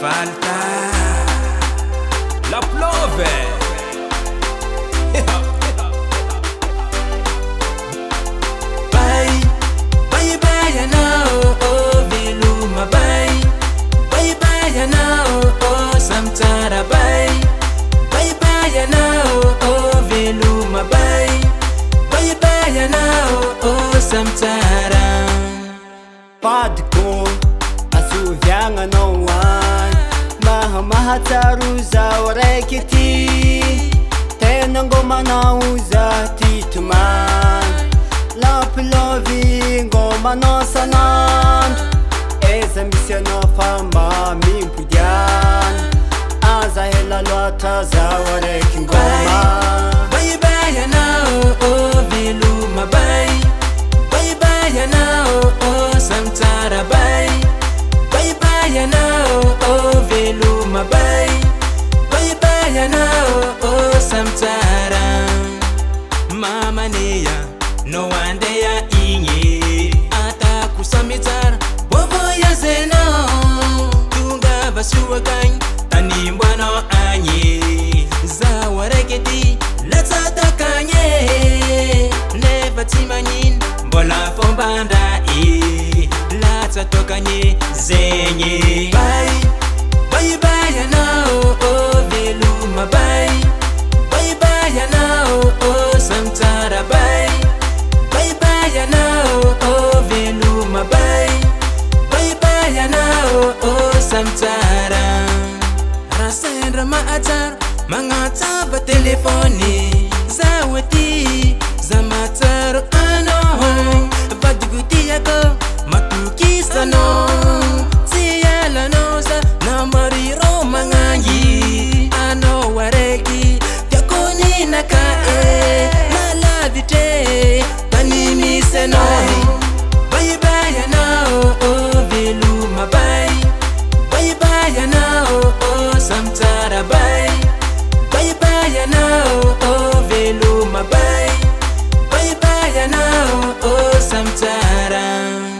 falta la plove. Bye, bye bye now, oh Viluma bye, bye hatarozaoraiky ty tenangomana o za ty tomay lapilovy ngomanosanandro eza misyana famba mimpodiana aza helaloatra zaoraiky n nnda y tusmitr bvoazen tung vgy tniba y zr ky evtimayin lond lttk ze asendra ma ajaro magnatsabatelefôny zaaty zamatsaro ana badikotyaka matinkisanao sy alanao za namariro manangi anaaraiky tiakoninaka e lalavitre tany misy anaebaa now, oh, sometimes.